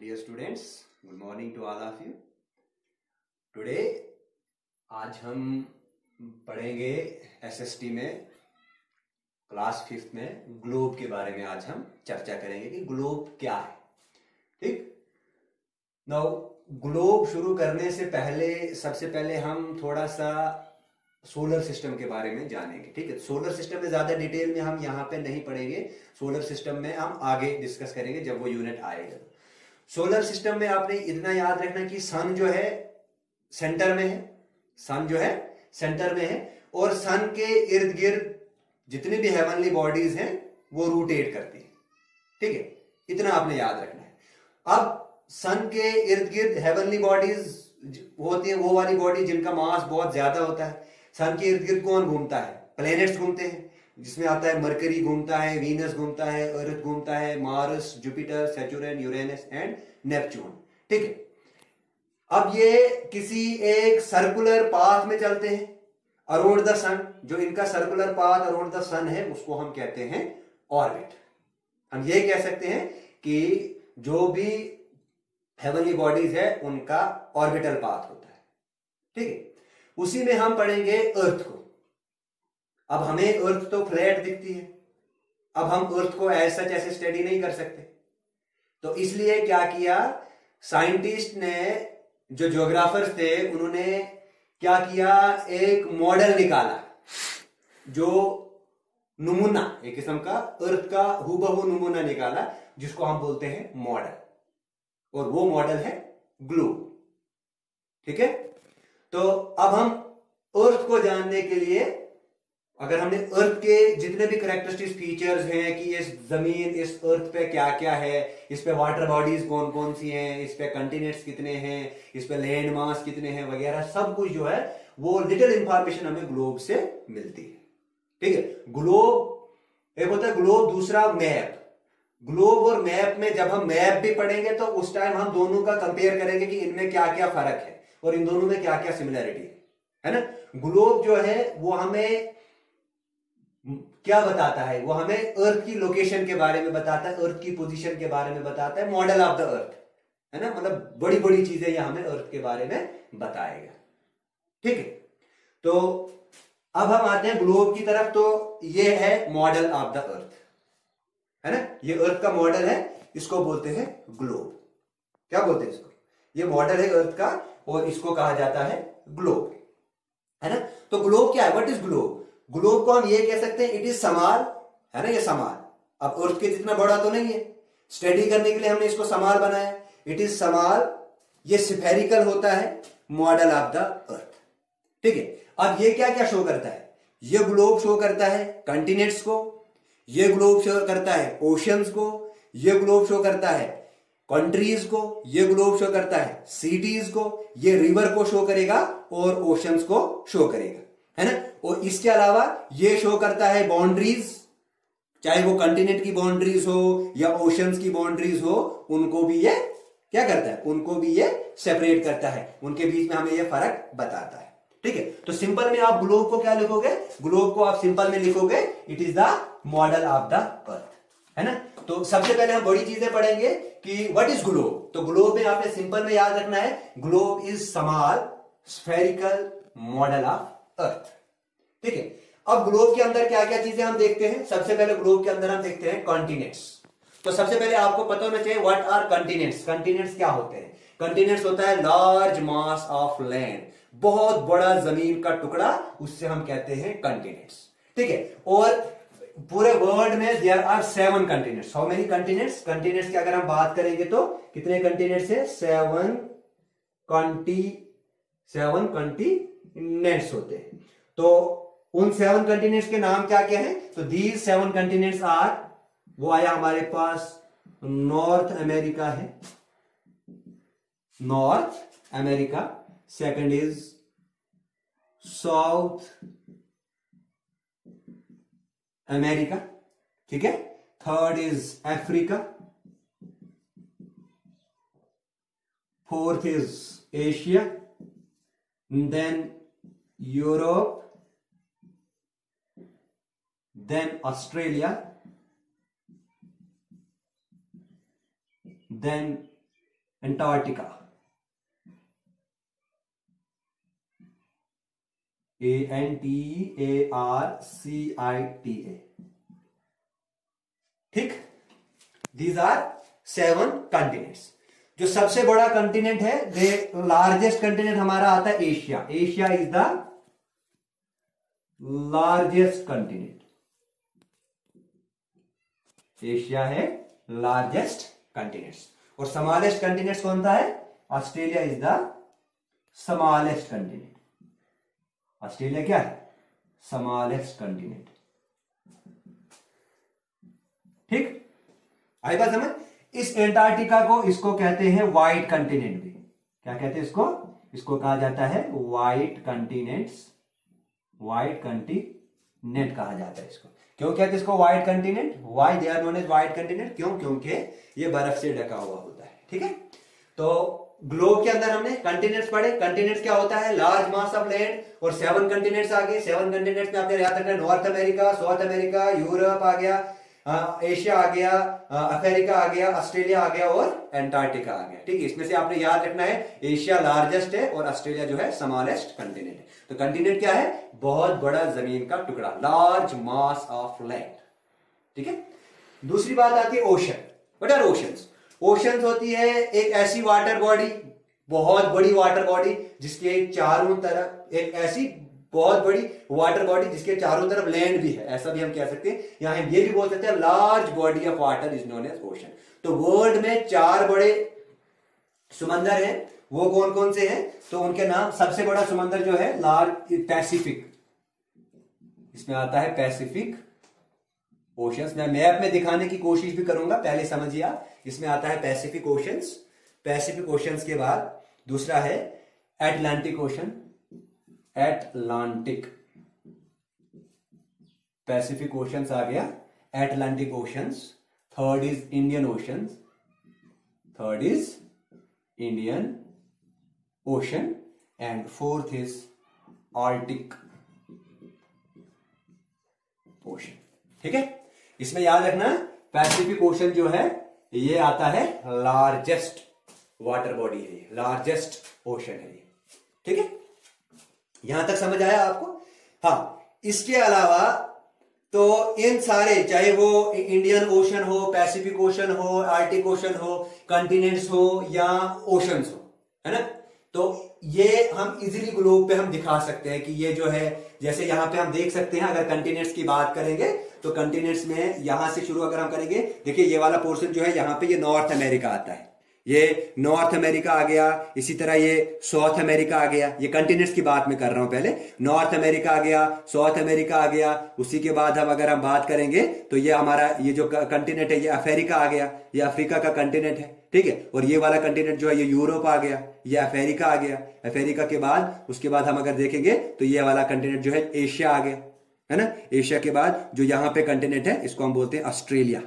dear students, good morning to all of you. Today, आज हम पढ़ेंगे एसएसटी में क्लास फिफ्थ में ग्लोब के बारे में आज हम चर्चा करेंगे कि ग्लोब क्या है। ठीक? नाउ ग्लोब शुरू करने से पहले, सबसे पहले हम थोड़ा सा सोलर सिस्टम के बारे में जानेंगे। ठीक है? सोलर सिस्टम में ज़्यादा डिटेल में हम यहाँ पे नहीं पढ़ेंगे। सोलर सिस्टम में हम आगे डिस्कस करेंगे जब वो यूनिट आएगा। सोलर सिस्टम में आपने इतना याद रखना कि सन जो है, सेंटर में है, सन जो है, सेंटर में है, और सन के इर्द गिर्द जितनी भी हेवनली बॉडीज हैं, वो रोटेट करती है। ठीक है? इतना आपने याद रखना है। अब सन के इर्द गिर्द हेवनली बॉडीज होती है, वो वाली बॉडी जिनका मास बहुत ज़्यादा होता है, सन के इर्द गिर्द कौन घूमता है? प्लेनेट्स घूमते हैं। जिसमें आता है मरकरी घूमता है, वीनस घूमता है, अर्थ घूमता है, Mars, Jupiter, Saturn, Uranus and Neptune. ठीक है? अब ये किसी एक सर्कुलर पाथ में चलते हैं। अराउंड द सन जो इनका circular path around the sun है, उसको हम कहते हैं ऑर्बिट हम ये कह सकते हैं कि जो भी हेवनली बॉडीज है, उनका ऑर्बिटल पाथ होता है। ठीक है? उसी में हम पढ़ेंगे अर्थ को। अब हमें अर्थ तो फ्लैट दिखती है। अब हम अर्थ को ऐसा ऐसे स्टडी नहीं कर सकते। तो इसलिए क्या किया? साइंटिस्ट ने, जो ज्योग्राफर्स थे, उन्होंने क्या किया? एक मॉडल निकाला, जो नमूना, एक किस्म का अर्थ का हुबहू नमूना निकाला, जिसको हम बोलते हैं मॉडल और वो मॉडल है ग्लोब ठीक है? तो अब हम अर्थ को जानने के लिए अगर हमने अर्थ के जितने भी करेक्टरिस्टिक फीचर्स हैं कि इस ज़मीन, इस अर्थ पे क्या क्या है, इस पे वाटर बॉडीज कौन कौन सी हैं, इस पे कंटिनेंट्स कितने हैं, इस पे लैंड मास कितने हैं, वगैरह सब कुछ जो है, वो लिटिल इंफॉर्मेशन हमें ग्लोब से मिलती है। ठीक है? ग्लोब एक होता है ग्लोब दूसरा मैप ग्लोब और मैप में जब हम मैप भी पढ़ेंगे तो उस टाइम हम दोनों का कंपेयर करेंगे कि इनमें क्या क्या फ़र्क है और इन दोनों में क्या क्या सिमिलैरिटी है। है ना? ग्लोब जो है, वो हमें क्या बताता है? वो हमें अर्थ की लोकेशन के बारे में बताता है अर्थ की पोजीशन के बारे में बताता है मॉडल ऑफ़ द अर्थ है ना? मतलब बड़ी बड़ी चीज़ें यह हमें अर्थ के बारे में बताएगा। ठीक है? तो अब हम आते हैं ग्लोब की तरफ़ तो ये है मॉडल ऑफ़ द अर्थ है ना? ये अर्थ का मॉडल है, इसको बोलते हैं ग्लोब क्या बोलते हैं इसको? ये मॉडल है अर्थ का, और इसको कहा जाता है ग्लोब है ना? तो ग्लोब क्या है? व्हाट इज़ ग्लोब ग्लोब को हम ये कह सकते हैं इट इज़ समाल, है ना ये समाल? अब अर्थ के जितना बड़ा तो नहीं है। स्टडी करने के लिए हमने इसको समाल बनाया। इट इज़ समाल, ये सिफेरिकल होता है मॉडल ऑफ़ द अर्थ ठीक है? अब ये क्या क्या शो करता है? ये ग्लोब शो करता है कंटिनेंट्स को, ये ग्लोब शो करता है ओशंस को, ये ग्लोब शो करता है कंट्रीज़ को, ये ग्लोब शो करता है सिटीज़ को, ये रिवर को शो करेगा और ओशंस को शो करेगा। है ना? और इसके अलावा ये शो करता है बाउंड्रीज चाहे वो कंटिनेंट की बाउंड्रीज हो या ओशंस की बाउंड्रीज हो, उनको भी ये क्या करता है? उनको भी ये सेपरेट करता है। उनके बीच में हमें ये फ़र्क बताता है। ठीक है? तो सिंपल में आप ग्लोब को क्या लिखोगे? ग्लोब को आप सिंपल में लिखोगे it is the model of the earth है ना? तो सबसे पहले हम बड़ी चीज़ें पढ़ेंगे कि व्हाट इज़ ग्लोब तो ग्लोब में आपने सिंपल में याद रखना है globe is small spherical model of earth ठीक है? अब ग्लोब के अंदर क्या क्या चीज़ें हम देखते हैं? सबसे पहले ग्लोब के अंदर हम देखते हैं कॉन्टिनेंट्स तो सबसे पहले आपको पता होना चाहिए व्हाट आर कंटिनेंट्स कंटिनेंट्स क्या होते हैं? कंटिनेंट्स होता है लार्ज मास ऑफ़ लैंड बहुत बड़ा ज़मीन का टुकड़ा, उससे हम कहते हैं कंटिनेंट्स ठीक है? और पूरे वर्ल्ड में there are seven continents how many continents continents की अगर हम बात करेंगे तो कितने कंटिनेंट्स है? सेवन कंटी सेवन कंटिनेंट्स होते हैं. तो उन सेवन कंटिनेंट्स के नाम क्या क्या है? तो दीज सेवन कंटिनेंट्स आर वो आया हमारे पास नॉर्थ अमेरिका है। North America second is South America ठीक है? Third is Africa fourth is Asia then Europe then Australia, then Antarctica A N T A R C T I C ठीक? These are seven continents जो सबसे बड़ा continent है largest continent हमारा आता है Asia Asia is the largest continent Asia है largest continents. और स्मॉलेस्ट कंटिनेंट्स कौन सा है? Australia is the smallest continent. Australia क्या है? Smallest continent. ठीक? आई बात समझ? इस एंटार्क्टिका को इसको कहते हैं व्हाइट कंटिनेंट भी। क्या कहते हैं इसको? इसको कहा जाता है व्हाइट कंटिनेंट्स। व्हाइट कंटिनेंट कहा जाता है इसको। क्यों कहते हैं इसको white continent why they are known as white continent क्यों? क्योंकि ये बर्फ़ से ढका हुआ होता है, ठीक है? तो ग्लोब के अंदर हमने कंटिनेंट्स पढ़े। कंटिनेंट्स क्या होता है? लार्ज मास ऑफ़ लैंड और सेवन कंटिनेंट्स आ गए। सेवन कंटिनेंट्स में आपने याद रखना North America South America Europe आ गया एशिया आ गया अफ्रीका आ गया ऑस्ट्रेलिया आ गया और एंटार्क्टिका आ गया, ठीक है? इसमें से आपने याद रखना है एशिया लार्जेस्ट है और ऑस्ट्रेलिया जो है स्मॉलेस्ट कंटिनेंट तो कंटिनेंट क्या है? बहुत बड़ा ज़मीन का टुकड़ा लार्ज मास ऑफ़ लैंड ठीक है? दूसरी बात आती है ocean what are oceans oceans होती है एक ऐसी वाटर बॉडी बहुत बड़ी वाटर बॉडी जिसके चारों तरफ़, एक ऐसी बहुत बड़ी वाटर बॉडी जिसके चारों तरफ़ लैंड भी है। ऐसा भी हम कह सकते हैं। यहाँ ये भी बोल सकते हैं large body of water is known as ocean तो वर्ल्ड में चार बड़े समंदर हैं। वो कौन कौन से हैं? तो उनके नाम सबसे बड़ा समंदर जो है लार्ज पैसिफिक। इसमें आता है पैसिफिक ओशंस। मैं मैप में दिखाने की कोशिश भी करूँगा, पहले समझिए आप। इसमें आता है पैसिफिक ओशंस। पैसिफिक ओशंस के बाद दूसरा है Atlantic ocean. Atlantic. Pacific oceans आ गया। Atlantic oceans. Third is Indian ocean third is Indian ocean and fourth is Arctic ocean ठीक है? इसमें याद रखना पैसिफिक ओशन जो है, ये आता है लार्जेस्ट वाटर बॉडी है ये लार्जेस्ट ओशन है ये। ठीक है? यहाँ तक समझ आया आपको? हाँ इसके अलावा तो इन सारे, चाहे वो इंडियन ओशन हो पैसिफिक ओशन हो आर्टिक ओशन हो कंटिनेंट्स हो या ओशंस हो, है ना? तो ये हम इजीली ग्लोब पे हम दिखा सकते हैं कि ये जो है, जैसे यहाँ पे हम देख सकते हैं, अगर कंटिनेंट्स की बात करेंगे तो कंटिनेंट्स में यहाँ से शुरू अगर हम करेंगे, देखिए ये वाला पोर्शन जो है, यहाँ पे ये नॉर्थ अमेरिका आता है। ये नॉर्थ अमेरिका आ गया, इसी तरह ये साउथ अमेरिका आ गया, ये कंटिनेंट्स की बात मैं कर रहा हूँ पहले। नॉर्थ अमेरिका आ गया साउथ अमेरिका आ गया, उसी के बाद हम अगर हम बात करेंगे तो ये हमारा, ये जो कंटिनेंट है, ये अफ्रीका आ गया, ये अफ्रीका का कंटिनेंट है। ठीक है? और ये वाला कंटिनेंट जो है, ये यूरोप आ गया, ये अफ्रीका आ गया। अफ्रीका के बाद, उसके बाद हम अगर देखेंगे तो ये वाला कंटिनेंट जो है एशिया आ गया। है ना? एशिया के बाद जो यहाँ पे कंटिनेंट है, इसको हम बोलते हैं ऑस्ट्रेलिया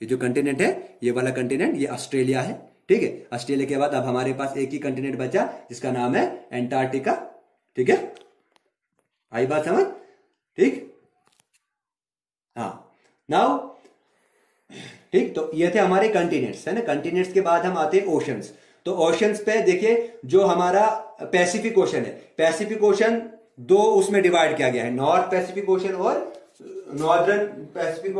ये जो कंटिनेंट है, ये वाला कंटिनेंट ये ऑस्ट्रेलिया है। ठीक है? ऑस्ट्रेलिया के बाद अब हमारे पास एक ही कंटिनेंट बचा, जिसका नाम है एंटार्क्टिका ठीक है? आई बात समझ? ठीक? हाँ। नाउ ठीक? तो ये थे हमारे कंटिनेंट्स है ना? कंटिनेंट्स के बाद हम आते हैं ओशंस तो ओशंस पे देखिए, जो हमारा पैसिफिक ओशन है। पैसिफिक ओशन दो उसमें डिवाइड किया गया है। नॉर्थ पैसिफिक ओशन और नॉर्दर्न पैसिफिक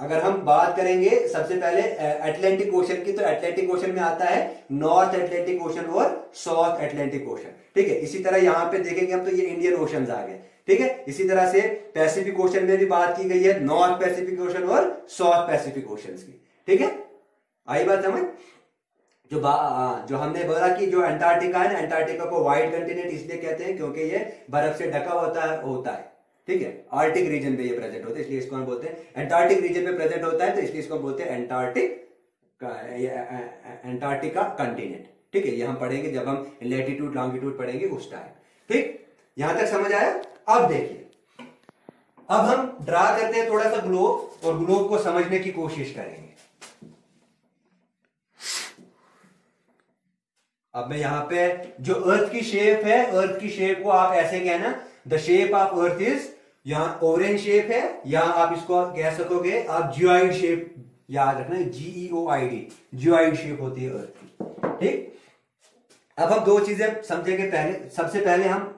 अगर हम बात करेंगे, सबसे पहले अटलांटिक ओशन की तो अटलांटिक ओशन में आता है नॉर्थ अटलांटिक ओशन और साउथ अटलांटिक ओशन ठीक है? इसी तरह यहाँ पे देखेंगे हम तो ये इंडियन ओशन आ गए। ठीक है? इसी तरह से पैसिफिक ओशन में भी बात की गई है नॉर्थ पैसिफिक ओशन और साउथ पैसिफिक ओशन की। ठीक है? आई बात समझ? जो जो हमने बोला कि जो अंटार्कटिका है ना अंटार्कटिका को व्हाइट कंटिनेंट इसलिए कहते हैं क्योंकि ये बर्फ़ से ढका होता है होता है। ठीक है? आर्टिक रीजन में ये प्रेजेंट होता है, इसलिए इसको हम बोलते हैं। एंटार्टिक रीजन में प्रेजेंट होता है तो इसलिए इसको बोलते हैं एंटार्टिक एंटार्टिका कंटिनेंट ठीक है? ये हम पढ़ेंगे जब हम लेटीट्यूड लॉन्गिट्यूड पढ़ेंगे उस टाइम ठीक? यहाँ तक समझ आया? अब देखिए। अब हम ड्रा करते हैं थोड़ा सा ग्लोब और ग्लोब को समझने की कोशिश करेंगे। अब मैं यहाँ पे, जो अर्थ की शेप है अर्थ की शेप को आप ऐसे कहना the shape of earth is यहाँ ओरेंज शेप है, यहाँ आप इसको कह सकोगे, आप जियोइड शेप याद रखना G E O I D geoid shape होती है अर्थ की। ठीक? अब हम दो चीज़ें समझेंगे पहले, सबसे पहले हम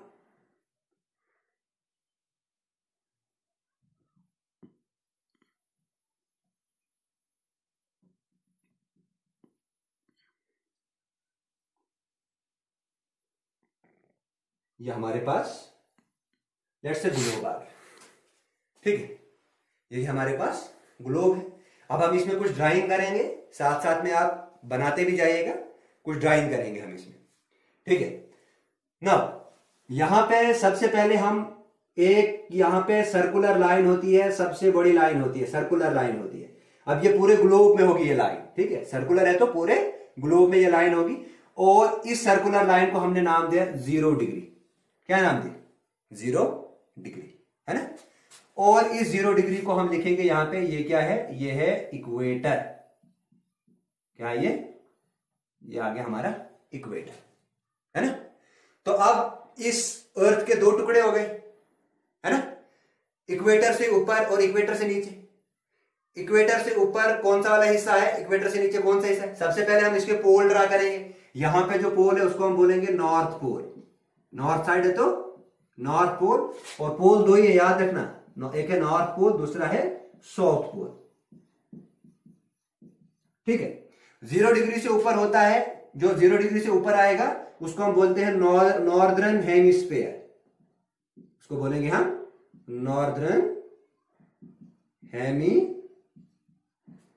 ये हमारे पास लेट से ग्लोब आ गया ठीक है? ये हमारे पास ग्लोब है। अब हम इसमें कुछ ड्राइंग करेंगे साथ साथ में आप बनाते भी जाइएगा, कुछ ड्राइंग करेंगे हम इसमें। ठीक है? ना यहाँ पे सबसे पहले हम एक यहाँ पे सर्कुलर लाइन होती है, सबसे बड़ी लाइन होती है सर्कुलर लाइन होती है। अब ये पूरे ग्लोब में होगी ये लाइन ठीक है? सर्कुलर है तो पूरे ग्लोब में ये लाइन होगी। और इस सर्कुलर लाइन को हमने नाम दिया ज़ीरो डिग्री क्या नाम दिया ज़ीरो डिग्री है ना? और इस ज़ीरो डिग्री को हम लिखेंगे यहाँ पे, ये क्या है? ये है इक्वेटर क्या ये? ये आ गया हमारा इक्वेटर है ना? तो अब इस अर्थ के दो टुकड़े हो गए, है ना? इक्वेटर से ऊपर और इक्वेटर से नीचे. इक्वेटर से ऊपर कौन सा वाला हिस्सा है? इक्वेटर से नीचे कौन सा हिस्सा है? सबसे पहले हम इसके पोल ड्रा करेंगे. यहाँ पे जो पोल है, उसको हम बोलेंगे नॉर्थ पोल नॉर्थ साइड है तो नॉर्थ पोल और पोल दो ही है, याद रखना। एक है नॉर्थ पोल दूसरा है साउथ पोल ठीक है? ज़ीरो डिग्री से ऊपर होता है, जो ज़ीरो डिग्री से ऊपर आएगा, उसको हम बोलते हैं नॉर्दर्न हेमिस्फेयर उसको बोलेंगे हम नॉर्दर्न हेमी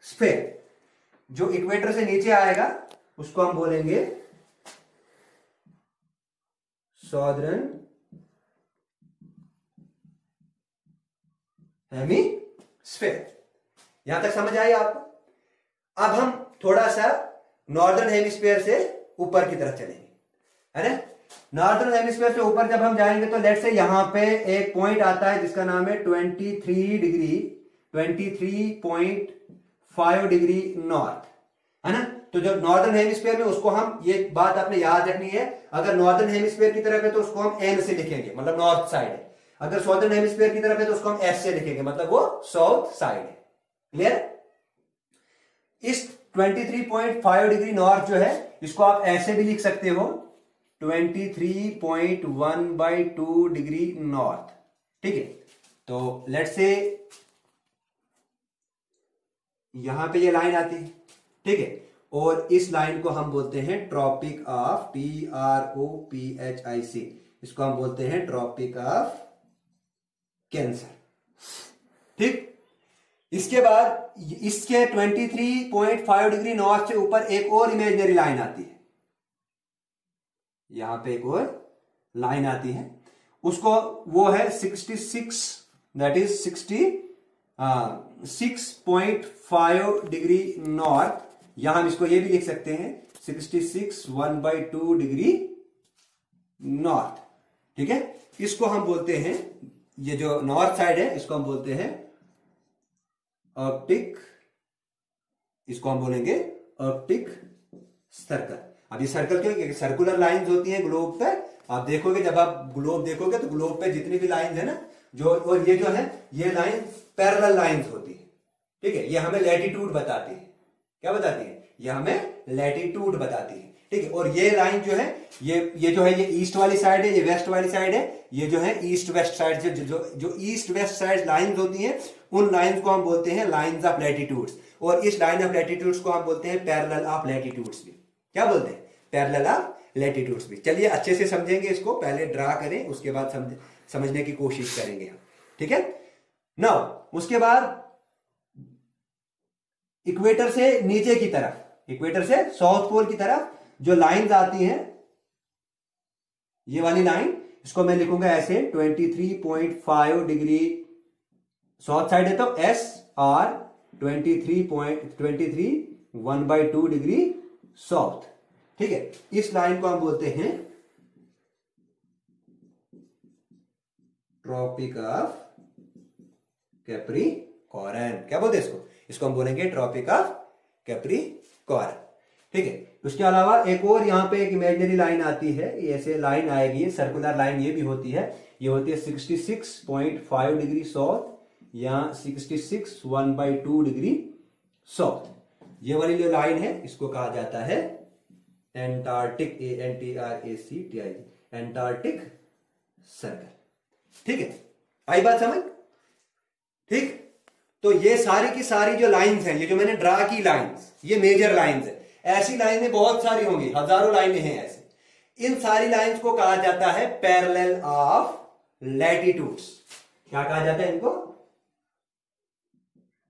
स्फेयर जो इक्वेटर से नीचे आएगा, उसको हम बोलेंगे सॉदर्न हेमी स्फेयर। यहाँ तक समझ आई आपको? अब हम थोड़ा सा नॉर्दर्न हेमिस्फेयर से ऊपर की तरफ़ चलेंगे, है ना? नॉर्दर्न हेमिस्फेयर से ऊपर जब हम जाएँगे तो लेट से यहाँ पे एक पॉइंट आता है जिसका नाम है 23 डिग्री 23.5 डिग्री नॉर्थ है ना? तो जो नॉर्दर्न हेमिस्फेयर में उसको हम ये बात आपने याद रखनी है, अगर नॉर्दर्न हेमिस्फेयर की तरफ़ है तो उसको हम एन से लिखेंगे मतलब नॉर्थ साइड है। अगर साउदर्न हेमिस्फेयर की तरफ़ है तो उसको हम एस से लिखेंगे मतलब वो साउथ साइड है। क्लियर इस 23.5 डिग्री नॉर्थ जो है, इसको आप ऐसे भी लिख सकते हो 23.1 बाई टू डिग्री नॉर्थ ठीक है? तो लेट से यहाँ पे ये लाइन आती। है ठीक है? और इस लाइन को हम बोलते हैं tropic of T R O P H I C. इसको हम बोलते हैं ट्रॉपिक ऑफ़ कैंसर। ठीक? इसके बाद इसके 23.5 डिग्री नॉर्थ से ऊपर एक और इमेजनरी लाइन आती है। यहाँ पे एक और लाइन आती है। उसको वो है 66 that is 60 six point five degree north यहाँ हम इसको ये भी लिख सकते हैं 66 one by two degree north ठीक है? इसको हम बोलते हैं, ये जो नॉर्थ साइड है, इसको हम बोलते हैं ऑप्टिक इसको हम बोलेंगे ऑप्टिक सर्कल अब ये सर्कल क्यों सर्कुलर लाइंस होती हैं ग्लोब पे आप देखोगे, जब आप ग्लोब देखोगे तो ग्लोब पे जितनी भी लाइंस है ना, जो, और ये जो है, ये लाइन पैरेलल लाइंस होती है। ठीक है? ये हमें लैटिट्यूड बताती है। क्या बताती है? ये हमें लैटिट्यूड बताती है। ठीक है, और ये लाइन जो है, ये ये जो है, ये ईस्ट वाली साइड है, ये वेस्ट वाली साइड है, ये जो है ईस्ट वेस्ट साइड से जो जो ईस्ट वेस्ट साइड लाइंस होती हैं, उन लाइंस को हम बोलते हैं लाइंस ऑफ़ लैटिट्यूड्स और इस लाइन ऑफ़ लैटिट्यूड्स को हम बोलते हैं पैरेलल ऑफ़ लैटिट्यूड्स भी। क्या बोलते हैं? पैरेलल ऑफ़ लैटिट्यूड्स भी। चलिए, अच्छे से समझेंगे इसको, पहले ड्रा करें, उसके बाद समझ, समझने की कोशिश करेंगे हम। ठीक है? ना उसके बाद इक्वेटर से नीचे की तरफ़, इक्वेटर से साउथ पोल की तरफ़ जो लाइन आती हैं, ये वाली लाइन, इसको मैं लिखूँगा ऐसे 23.5 डिग्री साउथ साइड है तो S R 23 point twenty three one by two degree south. ठीक है, इस लाइन को हम बोलते हैं ट्रॉपिक ऑफ़ कैप्री कॉरन। क्या बोलते हैं इसको? इसको हम बोलेंगे ट्रॉपिक ऑफ़ कैप्री कॉरन ठीक है? उसके अलावा एक और यहाँ पे एक इमेजनरी लाइन आती है। ऐसे लाइन आएगी सर्कुलर लाइन ये भी होती है। ये होती है 66.5 डिग्री साउथ या 66 one by two degree south ये वाली जो लाइन है, इसको कहा जाता है Antarctic A N T R A C T I Antarctic circle ठीक है? आई बात समझ? तो ये सारी की सारी जो लाइंस हैं, ये जो मैंने ड्रा की लाइंस ये मेजर लाइंस है। ऐसी लाइनें बहुत सारी होंगी, हज़ारों लाइनें हैं ऐसे। इन सारी लाइंस को कहा जाता है पैरेलल ऑफ़ लैटिट्यूड्स क्या कहा जाता है इनको?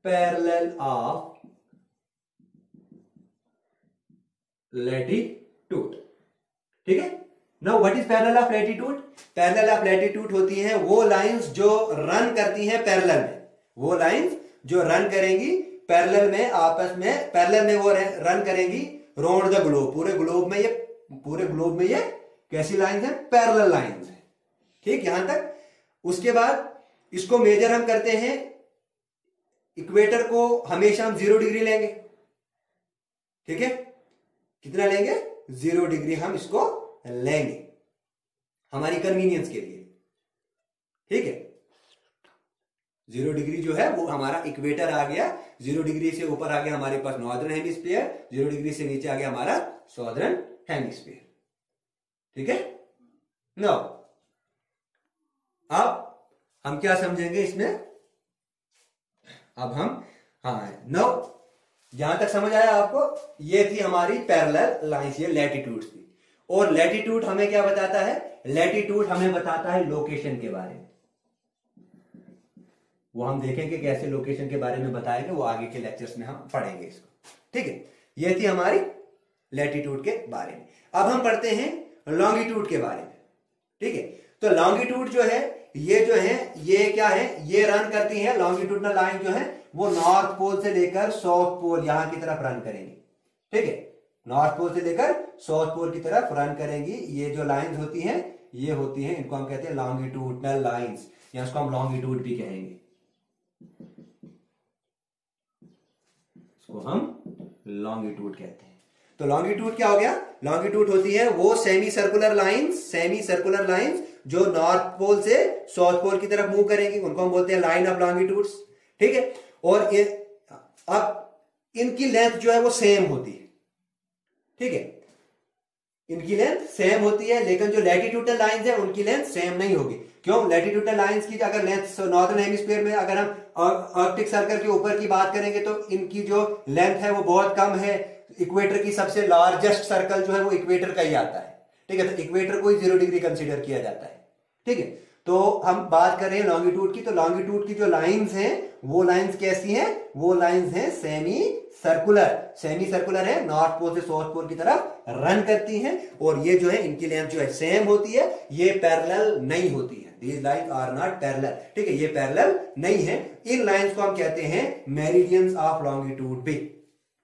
पैरेलल ऑफ़ लैटिट्यूड ठीक है? No what is parallel of latitude parallel of latitude होती है वो लाइंस जो रन करती हैं पैरेलल में। वो लाइंस जो रन करेंगी पैरेलल में, आपस में पैरेलल में वो रन करेंगी राउंड द ग्लोब पूरे ग्लोब में ये, पूरे ग्लोब में ये कैसी लाइंस है? पैरेलल लाइंस है। ठीक, यहाँ तक। उसके बाद इसको मेजर हम करते हैं इक्वेटर को हमेशा हम ज़ीरो डिग्री लेंगे। ठीक है? कितना लेंगे? ज़ीरो डिग्री हम इसको लेंगे। हमारी कन्वीनियंस के लिए। ठीक है? ज़ीरो डिग्री जो है, वो हमारा इक्वेटर आ गया। ज़ीरो डिग्री से ऊपर आ गया हमारे पास नॉर्दर्न हेमिस्फीयर ज़ीरो डिग्री से नीचे आ गया हमारा सॉदर्न हेमिस्फीयर ठीक है? नो अब हम क्या समझेंगे इसमें? अब हम हाँ नो यहाँ तक समझ आया आपको, ये थी हमारी पैरेलल लाइंस ये लैटिट्यूड थी। और लैटिट्यूड हमें क्या बताता है? लैटिट्यूड हमें बताता है लोकेशन के बारे में। वो हम देखेंगे कैसे लोकेशन के बारे में बताएँगे, वो आगे के लेक्चर्स में हम पढ़ेंगे इसको। ठीक है? ये थी हमारी लैटिट्यूड के बारे में। अब हम पढ़ते हैं लॉन्गिट्यूड के बारे में। ठीक है? तो लॉन्गिट्यूड जो है, ये जो है, ये क्या है? ये रन करती है लॉन्गिट्यूडनल लाइन जो है, वो नॉर्थ पोल से लेकर साउथ पोल यहाँ की तरफ़ रन करेंगी। ठीक है? नॉर्थ पोल से लेकर साउथ पोल की तरफ़ रन करेंगी। ये जो लाइंस होती हैं, ये होती हैं, इनको हम कहते हैं लॉन्गिट्यूडनल लाइंस या इसको हम लॉन्गिट्यूड भी कहेंगे। इसको हम लॉन्गिट्यूड कहते हैं। तो लॉन्गिट्यूड क्या हो गया? लॉन्गिट्यूड होती है वो semi circular lines semi circular lines जो नॉर्थ पोल से साउथ पोल की तरफ़ मूव करेंगी। उनको हम बोलते हैं लाइन ऑफ़ लॉन्गिट्यूड्स ठीक है? और ये, अब इनकी लेंथ जो है वो सेम होती है। ठीक है? इनकी लेंथ सेम होती है, लेकिन जो लैटिट्यूडल लाइंस है, उनकी लेंथ सेम नहीं होगी। क्यों? लैटिट्यूडल लाइंस की अगर लेंथ नॉर्दर्न हेमिस्फीयर में अगर हम आर्कटिक सर्कल के ऊपर की बात करेंगे तो इनकी जो लेंथ है वो बहुत कम है। इक्वेटर की सबसे लार्जेस्ट सर्कल जो है वो इक्वेटर का ही आता है। ठीक है तो इक्वेटर को ही ज़ीरो डिग्री कंसिडर किया जाता है। ठीक है तो हम बात कर रहे हैं लॉन्गिट्यूड की। तो लॉन्गिट्यूड की जो लाइंस हैं, वो लाइंस कैसी हैं? वो लाइंस हैं सेमी सर्कुलर सेमी सर्कुलर है नॉर्थ पोल से साउथ पोल की तरफ़ रन करती हैं और ये जो है इनकी लेंथ जो है सेम होती है। ये पैरेलल नहीं होती है। These line are not parallel ठीक है, ये पैरेलल नहीं है। इन लाइंस को हम कहते हैं मेरिडियंस ऑफ़ लॉन्गिट्यूड भी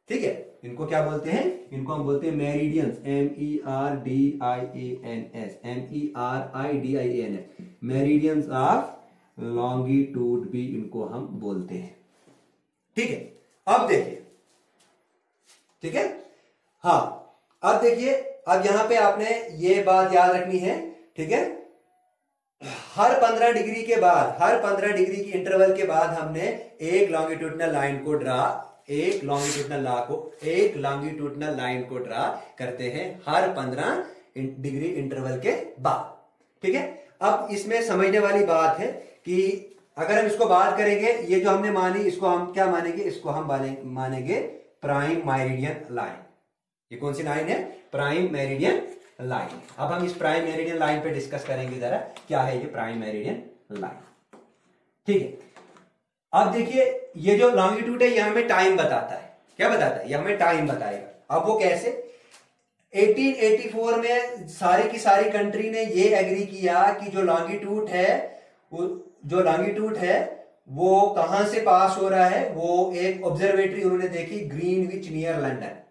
ठीक है, इनको क्या बोलते हैं? इनको हम बोलते हैं meridians M E R D I A N S M E R I D I N S meridians of longitude भी इनको हम बोलते हैं। ठीक है, अब देखिए। ठीक है? हाँ अब देखिए, अब यहाँ पे आपने ये बात याद रखनी है। ठीक है? हर पंद्रह डिग्री के बाद, हर पंद्रह डिग्री की इंटरवल के बाद हमने एक लॉन्गिट्यूडनल लाइन को ड्रा एक लॉन्गिट्यूडनल ला को, एक लॉन्गिट्यूडनल लाइन को ड्रा करते हैं हर पंद्रह डिग्री इंटरवल के बाद। ठीक है? अब इसमें समझने वाली बात है कि अगर हम इसको बात करेंगे, ये जो हमने मानी, इसको हम क्या मानेंगे? इसको हम मानेंगे प्राइम मेरिडियन लाइन ये कौन सी लाइन है? प्राइम मेरिडियन लाइन अब हम इस प्राइम मेरिडियन लाइन पे डिस्कस करेंगे जरा, क्या है ये प्राइम मेरिडियन लाइन ठीक है? अब देखिए, ये जो लॉन्गिट्यूड है, ये हमें टाइम बताता है। क्या बताता है? ये हमें टाइम बताएगा। अब वो कैसे? 1884 में सारी की सारी कंट्री ने ये एग्री किया कि जो लॉन्गिट्यूड है, वो, जो लॉन्गिट्यूड है, वो कहाँ से पास हो रहा है, वो एक ऑब्जर्वेटरी उन्होंने देखी Greenwich near London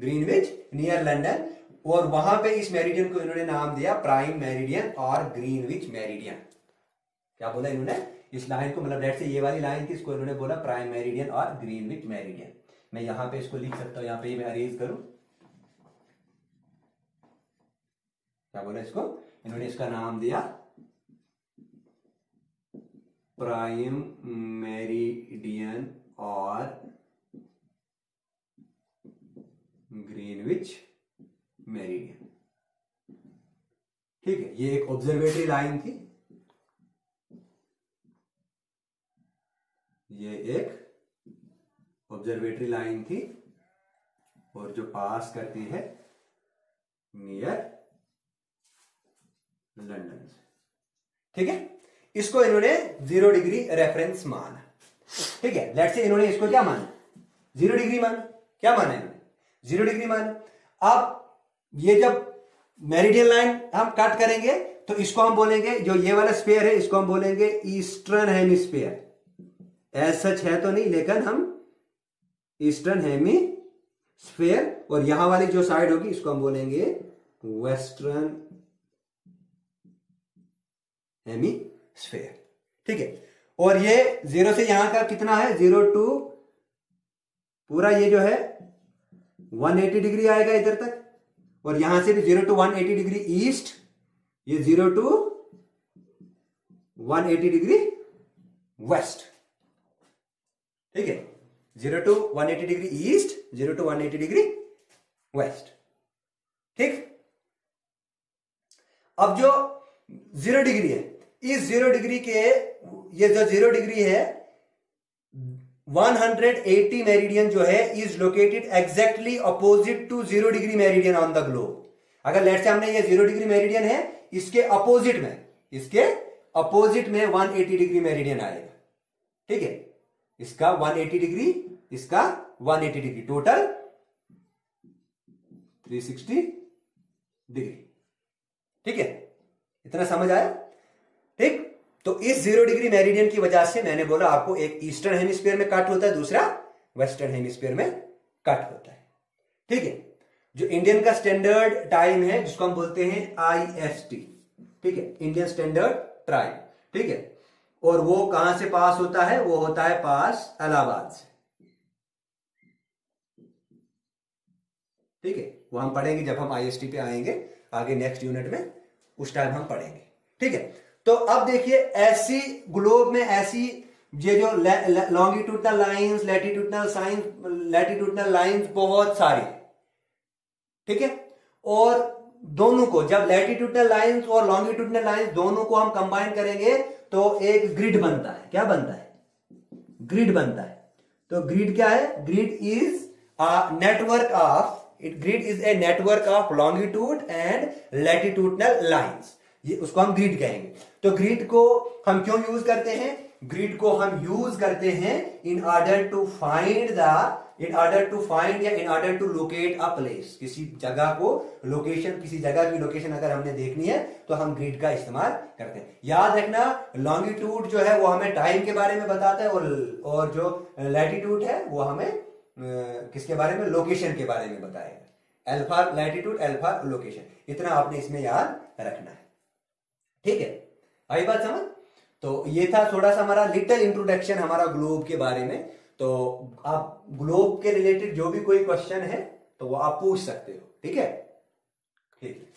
Greenwich near London और वहाँ पे इस मेरिडियन को इन्होंने नाम दिया प्राइम मेरिडियन और ग्रीनविच मेरिडियन। क्या बोला इन्होंने? इस लाइन को मतलब डेट से ये वाली लाइन थी, इसको इन्होंने बोला प्राइम मेरिडियन और ग्रीनविच मेरिडियन। मैं यहाँ पे इसको लिख सकता हूँ, यहाँ पे मैं अरेज करूँ। क्या बोला इसको? इन्होंने इसका नाम दिया प्राइम मेरिडियन और ग्रीनविच मेरिडियन ठीक है, ये एक ऑब्जर्वेटरी लाइन थी। ये एक ऑब्जर्वेटरी लाइन थी और जो पास करती है नियर लंदन से। ठीक है? इसको इन्होंने ज़ीरो डिग्री रेफरेंस माना। ठीक है? लेट से इन्होंने इसको क्या माना? ज़ीरो डिग्री माना। क्या माना इन्होंने? ज़ीरो डिग्री माना। अब ये जब मेरिडियन लाइन हम कट करेंगे तो इसको हम बोलेंगे, जो ये वाला स्पेयर है, इसको हम बोलेंगे ईस्टर्न हेमिस्फेयर। एज सच है तो नहीं, लेकिन हम ईस्टर्न हेमी स्फेयर और यहाँ वाली जो साइड होगी, इसको हम बोलेंगे वेस्टर्न हेमी स्फेयर ठीक है? और ये ज़ीरो से यहाँ का कितना है? ज़ीरो टू पूरा ये जो है 180 डिग्री आएगा इधर तक। और यहाँ से भी zero to one eighty degree east ये zero to one eighty degree west ठीक है? Zero to one eighty degree east zero to one eighty degree west ठीक? अब जो ज़ीरो डिग्री है, इस ज़ीरो डिग्री के, ये जो ज़ीरो डिग्री है 180 मेरिडियन जो है is located exactly opposite to zero degree meridian on the globe अगर लेट से हमने ये ज़ीरो डिग्री मेरिडियन है, इसके अपोजिट में, इसके अपोजिट में 180 डिग्री मेरिडियन आएगा। ठीक है? इसका 180 डिग्री इसका 180 डिग्री टोटल 360 डिग्री ठीक है? इतना समझ आया? ठीक? तो इस ज़ीरो डिग्री मेरिडियन की वजह से मैंने बोला आपको एक ईस्टर्न हेमिस्फीयर में कट होता है, दूसरा वेस्टर्न हेमिस्फीयर में कट होता है। ठीक है? जो इंडियन का स्टैंडर्ड टाइम है, जिसको हम बोलते हैं आई एस टी ठीक है? इंडियन स्टैंडर्ड टाइम ठीक है? और वो कहाँ से पास होता है? वो होता है पास इलाहाबाद से। ठीक है? वो हम पढ़ेंगे जब हम आईएसटी पे आएँगे, आगे नेक्स्ट यूनिट में, उस टाइम हम पढ़ेंगे। ठीक है? तो अब देखिए, ऐसी ग्लोब में ऐसी ये जो longitudinal lines latitudinal science latitudinal lines बहुत सारी ठीक है? और दोनों को, जब लैटिट्यूडनल लाइंस और लॉन्गिट्यूडनल लाइंस दोनों को हम कंबाइन करेंगे तो एक ग्रिड बनता है। क्या बनता है? ग्रिड बनता है। तो ग्रिड क्या है? Grid is network of it grid is a network of longitude and latitudinal lines ये उसको हम ग्रिड कहेंगे। तो ग्रिड को हम क्यों यूज़ करते हैं? ग्रिड को हम यूज़ करते हैं in order to find the in order to find या in order to locate a place किसी जगह को लोकेशन किसी जगह की लोकेशन अगर हमने देखनी है तो हम ग्रिड का इस्तेमाल करते हैं। याद रखना लॉन्गिट्यूड जो है वो हमें टाइम के बारे में बताता है और और जो लैटिट्यूड है वो हमें किसके बारे में? लोकेशन के बारे में बताएगा। एल्फा लैटिट्यूड एल्फा लोकेशन इतना आपने इसमें याद रखना है। ठीक है? आई बात समझ? तो ये था थोड़ा सा हमारा लिटिल इंट्रोडक्शन हमारा ग्लोब के बारे में। तो आप ग्लोब के रिलेटेड जो भी कोई क्वेश्चन है तो वो आप पूछ सकते हो। ठीक है? ठीक